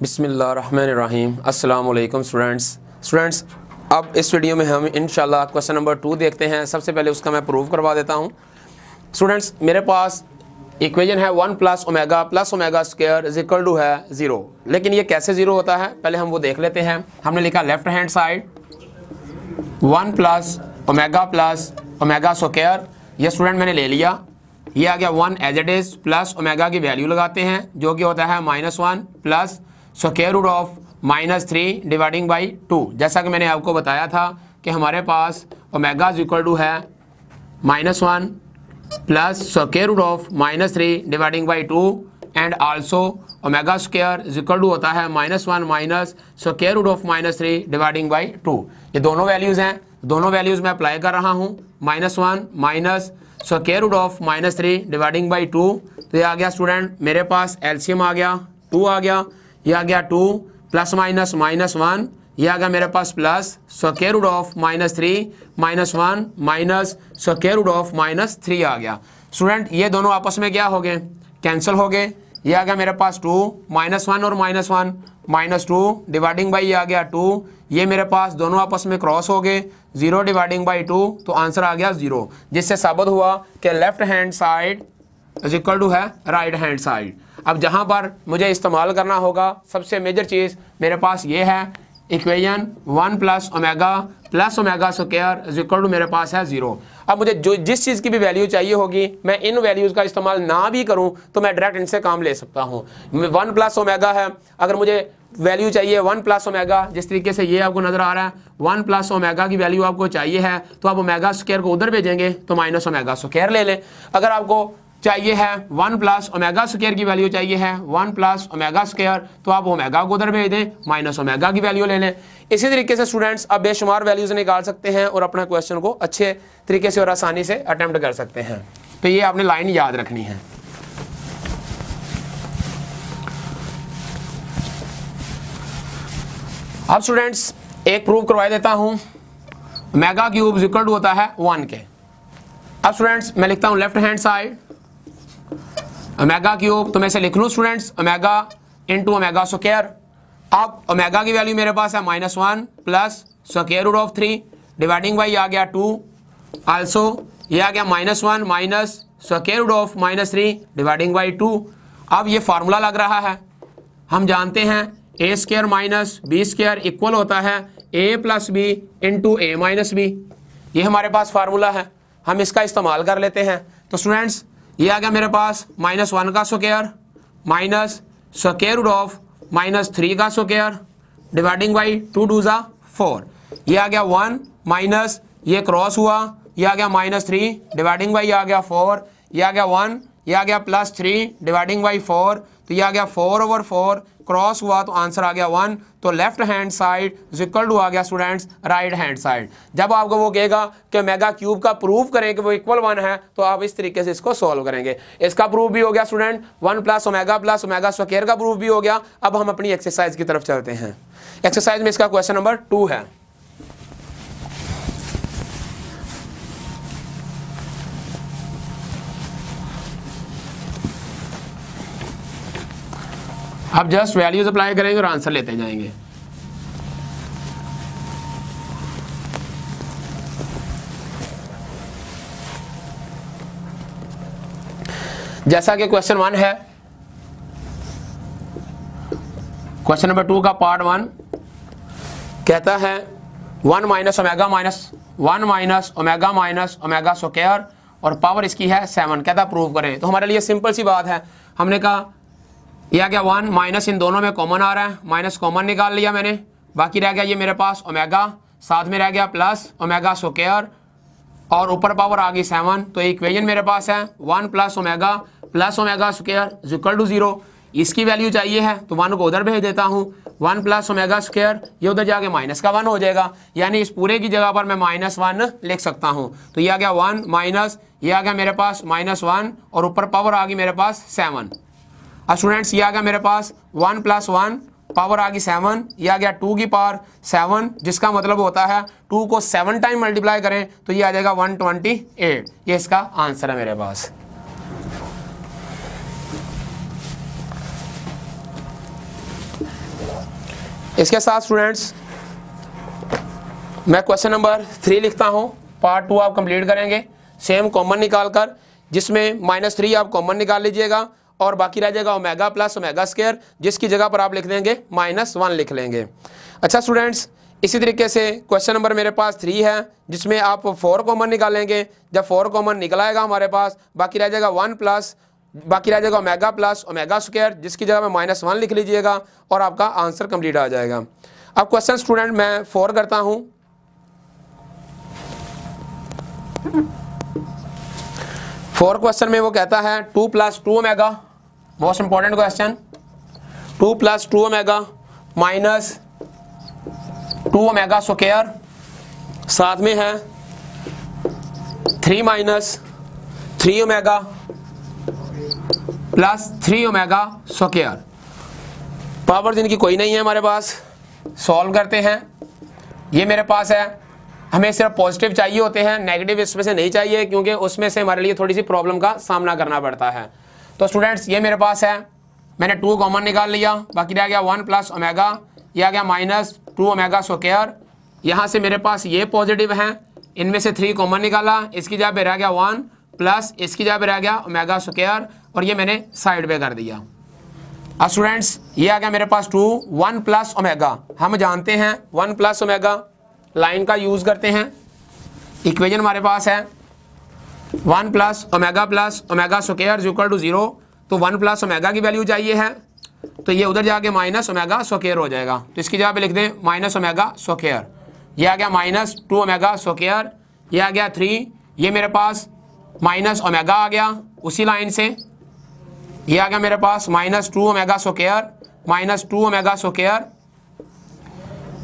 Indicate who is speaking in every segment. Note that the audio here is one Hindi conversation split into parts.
Speaker 1: बिसमीम अल्लाम स्टूडेंट्स। स्टूडेंट्स, अब इस वीडियो में हम इन क्वेश्चन नंबर टू देखते हैं। सबसे पहले उसका मैं प्रूव करवा देता हूँ। स्टूडेंट्स, मेरे पास इक्वेशन है one plus omega plus omega square is equal to है ज़ीरो लेकिन ये कैसे ज़ीरो होता है? पहले हम वो देख लेते हैं। हमने लिखा left hand side one plus omega plus omega square ये स्टूडेंट मैंने ले लिया। ये आ गया one as it is plus omega की वैल्यू लगाते हैं, जो कि होता है minus one plus square root of minus three dividing by two जैसा कि मैंने आपको बताया था कि हमारे पास ओमेगा इज़ इक्वल टू है minus one plus square root of minus three dividing by two and also omega square is equal to होता है minus one minus square root of minus three dividing by two ये दोनों वैल्यूज़ हैं। दोनों वैल्यूज़ मैं अप्लाई कर रहा हूँ। Minus one minus square root of minus three dividing by two तो ये आ गया स्टूडेंट मेरे पास एलसीएम आ गया टू आ गया। ये आ गया two plus minus minus one ये आ गया मेरे पास plus square root of minus three minus one minus square root of minus three आ गया. स्टूडेंट ये दोनों आपस में क्या हो गए? कैंसिल हो गए. ये आ गया मेरे पास टू माइनस वन और minus one minus two dividing by ये आ गया टू ये मेरे पास दोनों आपस में क्रॉस हो गए. ज़ीरो डिवाइडिंग बाई टू तो आंसर आ गया ज़ीरो जिससे साबित हुआ कि left hand side is equal to है राइट हैंड साइड अब जहाँ पर मुझे इस्तेमाल करना होगा, सबसे मेजर चीज़ मेरे पास ये है equation one plus omega plus omega square is equal to मेरे पास है ज़ीरो अब मुझे जो, जिस चीज़ की भी वैल्यू चाहिए होगी, मैं इन वैल्यूज़ का इस्तेमाल ना भी करूँ तो मैं डायरेक्ट इनसे काम ले सकता हूँ. वन प्लस ओमेगा है, अगर मुझे वैल्यू चाहिए वन प्लस ओमेगा जिस तरीके से ये आपको नज़र आ रहा है वन प्लस ओमेगा की वैल्यू आपको चाहिए है तो आप ओमेगा स्क्र को उधर भेजेंगे तो माइनस ओमेगा स्क्र ले लें. अगर आपको चाहिए है वन प्लस ओमेगा स्क्र की वैल्यू चाहिए है वन प्लस ओमेगा स्क्र तो आप ओमेगा को उधर भेज दें माइनस ओमेगा की वैल्यू ले लें। इसी तरीके से स्टूडेंट्स अब बेशुमार वैल्यूज़ निकाल सकते हैं और अपना क्वेश्चन को अच्छे तरीके से और आसानी से अटेम्प्ट कर सकते हैं। तो ये आपने लाइन याद रखनी है। अब स्टूडेंट्स एक प्रूव करवा देता हूँ। मेगा क्यूब इक्वल टू होता है वन के। अब स्टूडेंट्स मैं लिखता हूँ left hand side omega cube तो मैं इसे लिख लूँ students omega into omega square अब ओमेगा की वैल्यू मेरे पास है minus one plus square root of three dividing by आ गया टू आल्सो ये आ गया minus one minus square root of minus three dividing by two अब ये फार्मूला लग रहा है। हम जानते हैं A square minus B square equal होता है A plus B into A minus B ये हमारे पास फार्मूला है। हम इसका इस्तेमाल कर लेते हैं। तो स्टूडेंट्स ये आ गया मेरे पास माइनस वन का square minus square root of minus three का square dividing by two two ज़ा फोर ये आ गया वन माइनस ये क्रॉस हुआ, ये आ गया माइनस थ्री डिवाइडिंग बाई आ गया फोर ये आ गया वन ये आ गया plus three dividing by four तो ये आ गया फोर ओवर फोर क्रॉस हुआ तो आंसर आ गया वन तो left hand side equal to आ गया स्टूडेंट्स राइट हैंड साइड जब आपको वो कहेगा कि मेगा क्यूब का प्रूफ करें कि वो इक्वल वन है तो आप इस तरीके से इसको सॉल्व करेंगे. इसका प्रूफ भी हो गया student one plus omega plus omega square का प्रूफ भी हो गया. अब हम अपनी एक्सरसाइज की तरफ़ चलते हैं. एक्सरसाइज में इसका क्वेश्चन नंबर टू है. अब जस्ट वैल्यूज़ अप्लाई करेंगे और आंसर लेते जाएँगे। जैसा कि क्वेश्चन वन है। क्वेश्चन नंबर टू का पार्ट वन कहता है one minus omega minus one minus omega minus omega square और पावर इसकी है सेवन कहता प्रूव करें। तो हमारे लिए सिंपल सी बात है। हमने कहा ये आ गया वन, माइनस इन दोनों में कॉमन आ रहा है। माइनस कॉमन निकाल लिया मैंने। बाकी रह गया ये मेरे पास ओमेगा साथ में रह गया प्लस ओमेगा स्क्र और ऊपर पावर आ गई सेवन तो इक्वेशन मेरे पास है। One plus omega plus omega square equal to zero इसकी वैल्यू चाहिए है तो वन को उधर भेज देता हूँ। वन प्लस ओमेगा स्क्र ये उधर जाके माइनस का वन हो जाएगा। यानी इस पूरे की जगह पर मैं माइनस वन लिख सकता हूँ। तो ये आ गया वन माइनस ये आ गया मेरे पास माइनस वन और ऊपर पावर आ गई मेरे पास सेवन स्टूडेंट्स ये आ गया मेरे पास वन प्लस वन पावर आ गई सेवन ये आ गया टू की पावर सेवन जिसका मतलब होता है टू को सेवन टाइम मल्टीप्लाई करें तो ये आ जाएगा वन ट्वेंटी एट ये इसका आंसर है मेरे पास. इसके साथ स्टूडेंट्स मैं क्वेश्चन नंबर थ्री लिखता हूँ. पार्ट टू आप कंप्लीट करेंगे. सेम कॉमन निकाल कर जिसमें माइनस थ्री आप कॉमन निकाल लीजिएगा. और बाकी रह जाएगा ओमेगा प्लस ओमेगा स्केयर जिसकी जगह पर आप लिख देंगे माइनस वन लिख लेंगे। अच्छा स्टूडेंट्स इसी तरीके से क्वेश्चन नंबर मेरे पास थ्री है, जिसमें आप फोर कॉमन निकालेंगे। जब फोर कॉमन निकल आएगा हमारे पास, बाकी रह जाएगा वन प्लस बाकी रह जाएगा ओमेगा प्लस ओमेगा स्क्वायर जिसकी जगह में माइनस वन लिख लीजिएगा और आपका आंसर कंप्लीट आ जाएगा। अब क्वेश्चन स्टूडेंट मैं फोर करता हूँ। फोर क्वेश्चन में वो कहता है two plus two omega most important question two plus two omega minus two omega square साथ में है three minus three omega plus three omega square power जिनकी कोई नहीं है हमारे पास। सॉल्व करते हैं। ये मेरे पास है। हमें सिर्फ़ पॉजिटिव चाहिए होते हैं। नेगेटिव इसमें से नहीं चाहिए क्योंकि उसमें से हमारे लिए थोड़ी सी प्रॉब्लम का सामना करना पड़ता है। तो स्टूडेंट्स ये मेरे पास है। मैंने टू कॉमन निकाल लिया। बाकी रह गया वन प्लस ओमेगा ये आ गया माइनस टू ओमेगा स्क्वायर यहाँ से मेरे पास ये पॉजिटिव हैं। इनमें से थ्री कॉमन निकाला। इसकी जगह पे रह गया वन प्लस इसकी जगह पे रह गया ओमेगा स्क्वायर और ये मैंने साइड पे कर दिया। अब स्टूडेंट्स ये आ गया मेरे पास टू वन प्लस ओमेगा हम जानते हैं वन प्लस ओमेगा लाइन का यूज़ करते हैं। इक्वेशन हमारे पास है। One plus omega plus omega square equal to zero. तो वन प्लस ओमेगा की वैल्यू चाहिए है। तो ये उधर जाके माइनस ओमेगा स्क्वायर हो जाएगा। तो इसकी जगह पे लिख दें माइनस ओमेगा स्क्वायर ये आ गया माइनस टू ओमेगा स्क्वायर ये आ गया थ्री। ये मेरे पास माइनस ओमेगा आ गया उसी लाइन से। ये आ गया मेरे पास minus two omega square minus two omega square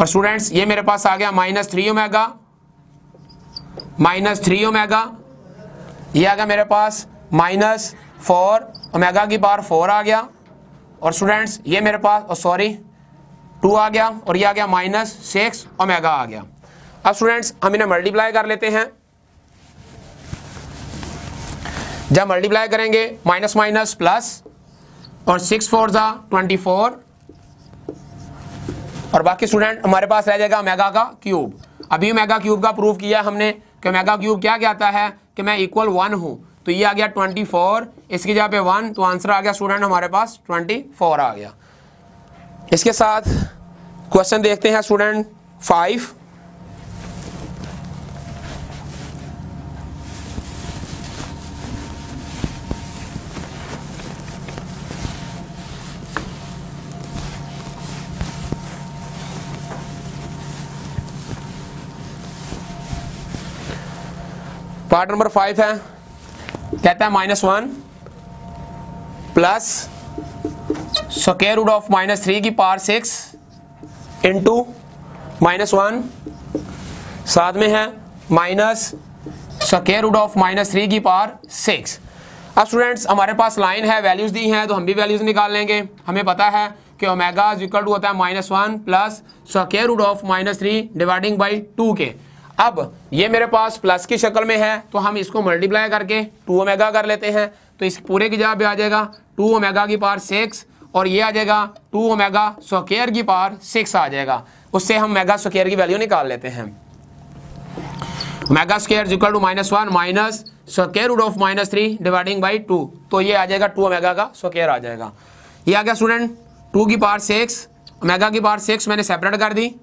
Speaker 1: और स्टूडेंट्स, ये मेरे पास आ गया minus three omega, minus three omega. ये आ गया मेरे पास माइनस फोर, ओमेगा की पावर फोर आ गया। और स्टूडेंट्स ये मेरे पास सॉरी टू आ गया और ये आ गया माइनस सिक्स, ओमेगा आ गया। अब स्टूडेंट्स हम इन्हें मल्टीप्लाई कर लेते हैं। जब मल्टीप्लाई करेंगे, माइनस माइनस प्लस, और सिक्स फोर ज़ा ट्वेंटी फोर, और बाकी स्टूडेंट हमारे पास रह जाएगा मेगा का क्यूब। अभी मेगा क्यूब का प्रूफ किया हमने। कि मेगा क्यूब क्या? कहता है कि मैं इक्वल वन हूँ? तो ये आ गया ट्वेंटी फोर इसकी जगह पे वन तो आंसर आ गया स्टूडेंट हमारे पास ट्वेंटी फोर आ गया. इसके साथ क्वेश्चन देखते हैं student five part number five है। कहता है minus one plus square root of minus three की power six into minus one साथ में है minus square root of minus three की पावर सिक्स अब स्टूडेंट्स हमारे पास लाइन है वैल्यूज़ दी हैं तो हम भी वैल्यूज़ निकाल लेंगे। हमें पता है कि ओमेगा इक्वल टू होता है minus one plus square root of minus three dividing by two के। अब ये मेरे पास प्लस की शक्ल में है तो हम इसको मल्टीप्लाई करके टू ओमेगा कर लेते हैं। तो इस पूरे की जगह पे आ जाएगा टू ओमेगा की पावर सिक्स और ये आ जाएगा टू ओमेगा स्क्वेयर की पावर सिक्स आ जाएगा। उससे हम मेगा स्क्वेयर की वैल्यू निकाल लेते हैं। Omega square equal to minus one minus square root of minus three dividing by two तो ये आ जाएगा टू ओमेगा का स्क्वेयर आ जाएगा। ये आ गया स्टूडेंट टू की पावर सिक्स ओमेगा की पावर सिक्स मैंने सेपरेट कर दी।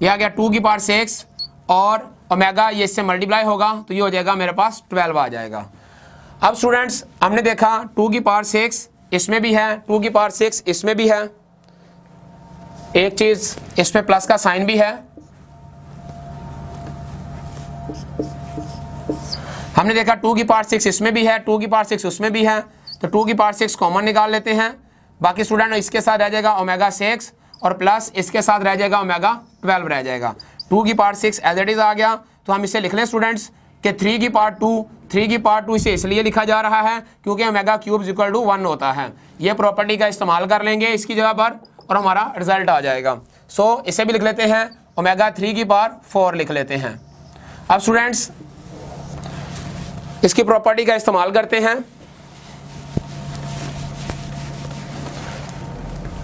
Speaker 1: ये आ गया टू की पावर सिक्स और ओमेगा ये इससे मल्टीप्लाई होगा तो ये हो जाएगा मेरे पास ट्वेल्व आ जाएगा। अब स्टूडेंट्स हमने देखा टू की पावर सिक्स इसमें भी है टू की पावर सिक्स इसमें भी है। एक चीज़ इसमें प्लस का साइन भी है। हमने देखा टू की पावर सिक्स इसमें भी है टू की पावर सिक्स उसमें भी है तो टू की पावर सिक्स कॉमन निकाल लेते हैं। बाकी स्टूडेंट इसके साथ रह जाएगा ओमेगा सिक्स और प्लस इसके साथ रह जाएगा ओमेगा ट्वेल्व रह जाएगा। टू की part six as it is आ गया। तो हम इसे लिख लें स्टूडेंट्स कि थ्री की पार्ट टू थ्री की पार्ट टू इसे इसलिए लिखा जा रहा है क्योंकि omega cube equal to one होता है। ये प्रॉपर्टी का इस्तेमाल कर लेंगे इसकी जगह पर और हमारा रिज़ल्ट आ जाएगा। सो so, इसे भी लिख लेते हैं। ओमेगा थ्री की पार फोर लिख लेते हैं। अब स्टूडेंट्स इसकी प्रॉपर्टी का इस्तेमाल करते हैं।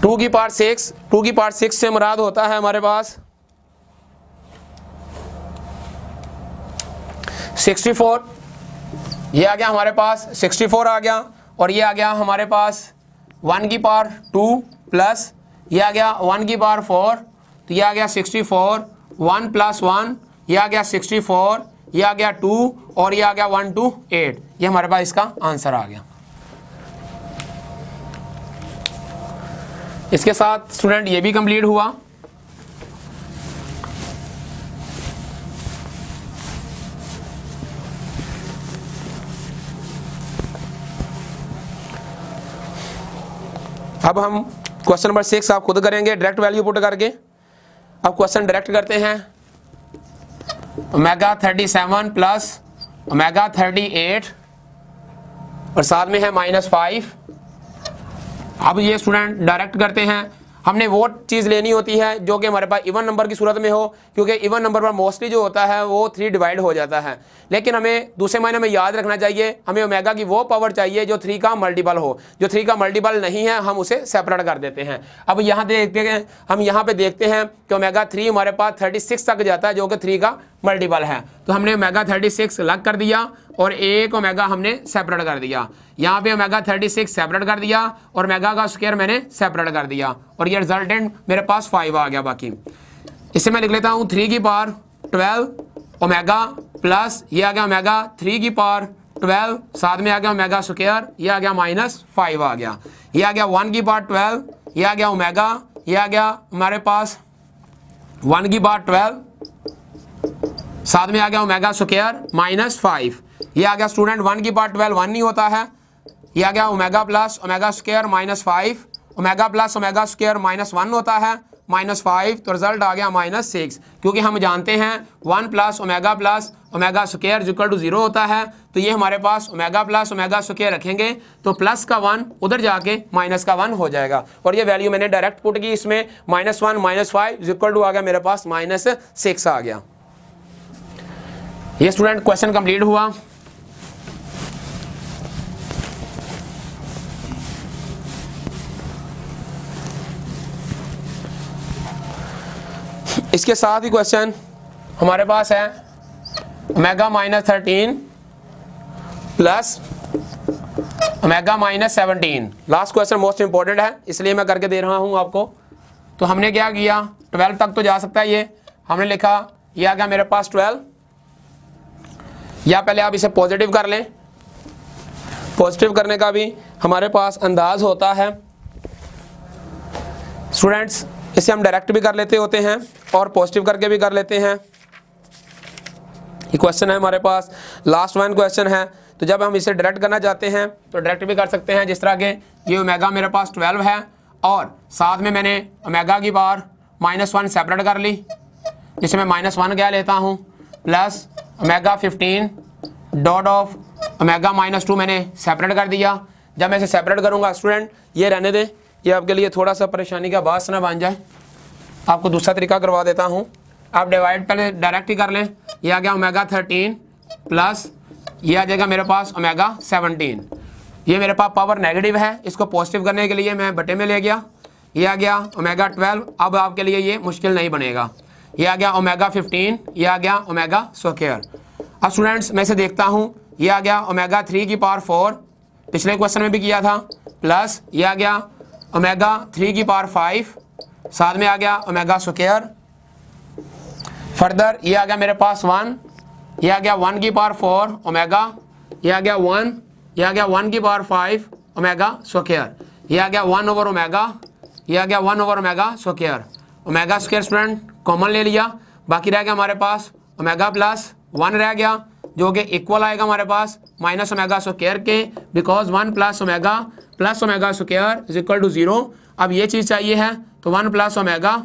Speaker 1: टू की पार्ट सिक्स टू की पार्ट सिक्स से मुराद होता है हमारे पास। Sixty four. ये आ गया हमारे पास, सिक्सटी फोर आ गया, और ये आ गया हमारे पास वन की पावर टू प्लस, ये आ गया वन की पावर फोर तो ये आ गया sixty four, one plus one, ये आ गया सिक्सटी फोर, ये आ गया टू, और ये आ गया वन, टू, एट। ये हमारे पास इसका आंसर आ गया। इसके साथ स्टूडेंट ये भी कंप्लीट हुआ। अब हम क्वेश्चन नंबर सिक्स आप खुद करेंगे डायरेक्ट वैल्यू पुट करके। अब क्वेश्चन डायरेक्ट करते हैं। Omega thirty seven plus omega thirty eight और साथ में है माइनस फाइव अब ये स्टूडेंट डायरेक्ट करते हैं। हमने वो चीज़ लेनी होती है जो कि हमारे पास इवन नंबर की सूरत में हो, क्योंकि इवन नंबर पर मोस्टली जो होता है वो थ्री डिवाइड हो जाता है। लेकिन हमें दूसरे महीने में याद रखना चाहिए, हमें ओमेगा की वो पावर चाहिए जो थ्री का मल्टीपल हो। जो थ्री का मल्टीपल नहीं है, हम उसे सेपरेट कर देते हैं। अब यहाँ देखते हैं, हम यहाँ पर देखते हैं कि ओमेगा थ्री हमारे पास थर्टी तक जाता है, जो कि थ्री का मल्टीपल है। तो हमने ओमेगा थर्टी सिक्स अलग कर दिया और एक ओमेगा हमने सेपरेट कर दिया। यहाँ पे ओमेगा थर्टी सिक्स सेपरेट कर दिया और मेगा का स्क्वायर मैंने सेपरेट कर दिया। और ये रिजल्टेंट मेरे पास फाइव आ गया बाकी। इसे मैं लिख लेता हूँ थ्री की पावर ट्वेल्व ओमेगा प्लस ये आ गया ओमेगा थ्री की पावर ट्वेल्व साथ में आ गया ओमेगा स्क्वायर ये आ गया माइनस फाइव आ गया। ये आ गया वन की पावर ट्वेल्व ये आ गया ओमेगा ये आ गया हमारे पास वन की पावर ट्वेल्व साथ में आ गया ओमेगा स्क्वायर माइनस फाइव ये आ गया स्टूडेंट वन की पार्ट ट्वेल्व वन नहीं होता है। ये आ गया omega plus omega square minus five omega plus omega square minus one होता है। माइनस फाइव तो रिज़ल्ट आ गया माइनस सिक्स क्योंकि हम जानते हैं one plus omega plus omega square equal to zero होता है। तो ये हमारे पास ओमेगा प्लस ओमेगा स्क्र रखेंगे। तो प्लस का वन उधर जाके माइनस का वन हो जाएगा। और ये वैल्यू मैंने डायरेक्ट पुट की। इसमें minus one minus five equal to आ गया मेरे पास माइनस सिक्स आ गया। ये स्टूडेंट क्वेश्चन कंप्लीट हुआ। इसके साथ ही क्वेश्चन हमारे पास है। Omega minus thirteen plus omega minus seventeen last question most important है, इसलिए मैं करके दे रहा हूँ आपको। तो हमने क्या किया? ट्वेल्व तक तो जा सकता है ये। हमने लिखा, ये आ गया मेरे पास ट्वेल्व या पहले आप इसे पॉजिटिव कर लें। पॉजिटिव करने का भी हमारे पास अंदाज होता है। स्टूडेंट्स इसे हम डायरेक्ट भी कर लेते होते हैं और पॉजिटिव करके भी कर लेते हैं। ये क्वेश्चन है हमारे पास। लास्ट वन क्वेश्चन है। तो जब हम इसे डायरेक्ट करना चाहते हैं तो डायरेक्ट भी कर सकते हैं। जिस तरह के ये ओमेगा मेरे पास ट्वेल्व है और साथ में मैंने ओमेगा की बार माइनस वन सेपरेट कर ली जिसे मैं माइनस वन क्या लेता हूँ। Plus omega fifteen dot of omega minus two मैंने सेपरेट कर दिया। जब मैं इसे सेपरेट करूँगा स्टूडेंट ये रहने दें। ये आपके लिए थोड़ा सा परेशानी का बास ना बन जाए। आपको दूसरा तरीका करवा देता हूँ। आप डिवाइड पहले डायरेक्ट ही कर लें। ये आ गया ओमेगा थर्टीन प्लस ये आ जाएगा मेरे पास ओमेगा सेवनटीन ये मेरे पास पावर नेगेटिव है। इसको पॉजिटिव करने के लिए मैं बटे में ले गया। ये आ गया ओमेगा ट्वेल्व अब आपके लिए ये मुश्किल नहीं बनेगा। ये आ गया ओमेगा फिफ्टीन ये आ गया ओमेगा स्क्र अब स्टूडेंट्स मैं इसे देखता हूँ ये आ गया ओमेगा थ्री की पावर फोर पिछले क्वेश्चन में भी किया था प्लस ये आ गया ओमेगा थ्री की पावर फाइव साथ में आ गया ओमेगा स्क्र फर्दर ये आ गया मेरे पास वन ये आ गया वन की पावर फोर ओमेगा ये आ गया वन ये आ गया वन की पावर फाइव ओमेगा स्क्र ये आ गया वन ओवर ओमेगा ये आ गया one over omega square omega square student common ले लिया। बाकी रह गया हमारे पास ओमेगा प्लस वन रह गया, जो कि इक्वल आएगा हमारे पास माइनस ओमेगा स्क्र के because one plus omega plus omega square is equal to zero अब ये चीज़ चाहिए है तो वन प्लस ओमेगा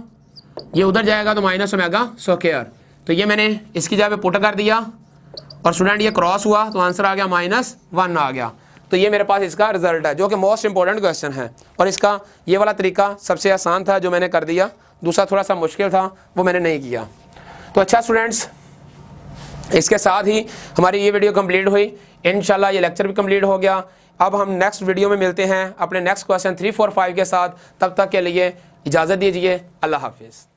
Speaker 1: ये उधर जाएगा तो माइनस ओमेगा स्क्र तो ये मैंने इसकी जगह पुट कर दिया, और स्टूडेंट ये क्रॉस हुआ तो आंसर आ गया माइनस वन आ गया। तो ये मेरे पास इसका रिज़ल्ट है, जो कि मोस्ट इंपॉर्टेंट क्वेश्चन है। और इसका ये वाला तरीका सबसे आसान था जो मैंने कर दिया। दूसरा थोड़ा सा मुश्किल था, वो मैंने नहीं किया। तो अच्छा स्टूडेंट्स इसके साथ ही हमारी ये वीडियो कंप्लीट हुई। इन ये लेक्चर भी कंप्लीट हो गया। अब हम नेक्स्ट वीडियो में मिलते हैं अपने next question three four five के साथ। तब तक के लिए इजाज़त दीजिए। अल्लाह हाफिज़।